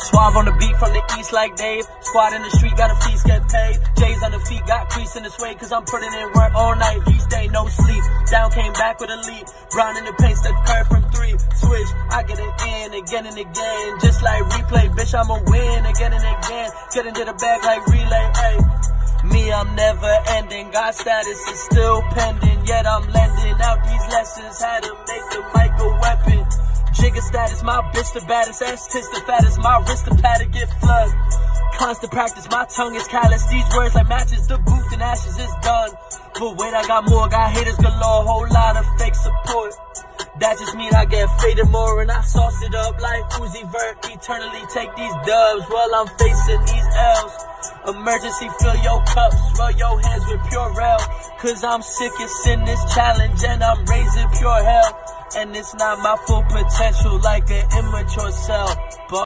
Suave on the beat from the east like Dave. Squad in the street, got a feast, get paid. J's on the feet, got crease in the way, cause I'm putting in work all night. Each day, no sleep. Down, came back with a leap. Brown in the paint, step curve from three. Switch, I get it in again and again. Just like replay, bitch, I'ma win again and again. Get into the bag like relay, hey. Me, I'm never ending. God status is still pending. Yet I'm lending out these lessons. How to make the mic. Jigger status, my bitch the baddest. Ass tis the fattest. My wrist the pad to get flood. Constant practice, my tongue is callous. These words like matches. The booth and ashes is done. But wait, I got more. Got haters galore. Whole lot of fake support. That just mean I get faded more and I sauce it up like Uzi Vert. Eternally take these dubs while I'm facing these L's. Emergency, fill your cups, rub your hands with pure Purell. Cause I'm sickest in this challenge and I'm raising pure hell. And it's not my full potential like an immature. But